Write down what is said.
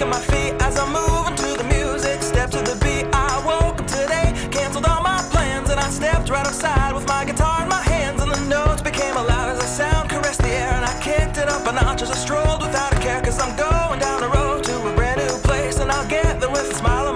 kicking my feet as I'm moving to the music. Step to the beat. I woke up today, canceled all my plans, and I stepped right outside with my guitar in my hands. And the notes became alive as the sound caressed the air, and I kicked it up a notch as I strolled without a care. Cause I'm going down the road to a brand new place, and I'll get there with a smile.